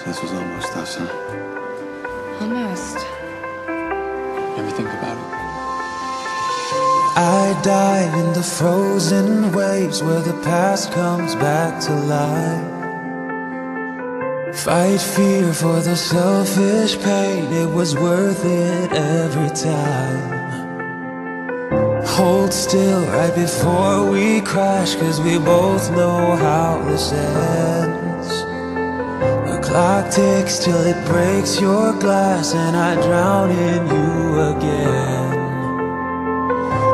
So this was almost us, huh? Almost. Ever think about it? I dive in the frozen waves where the past comes back to life. Fight fear for the selfish pain, it was worth it every time. Hold still right before we crash, cause we both know how this ends. Clock ticks till it breaks your glass, and I drown in you again.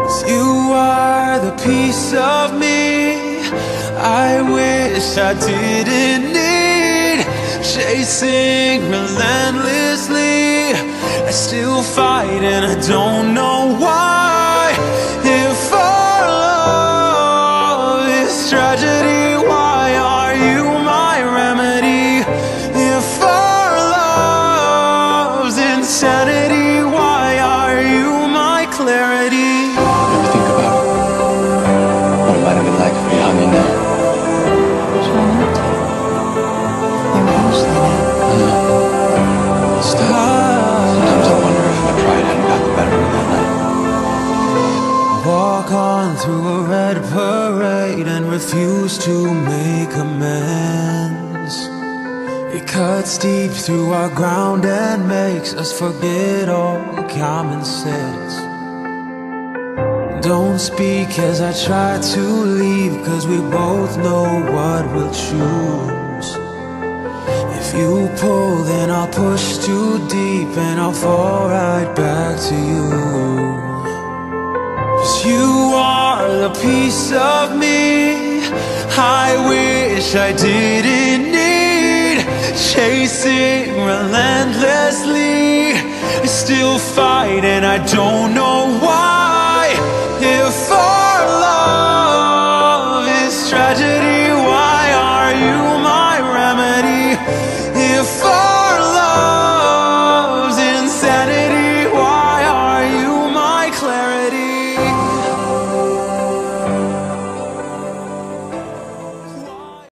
'Cause you are the piece of me. I wish I didn't need Chasing relentlessly. I still fight and I don't know why. If our love is tragedy Walk on through a red parade and refuse to make amends. It cuts deep through our ground and makes us forget all common sense. Don't speak as I try to leave, cause we both know what we'll choose. If you pull, then I'll push too deep and I'll fall piece of me. I wish I didn't need Chasing relentlessly. I still fight and I don't know why. If I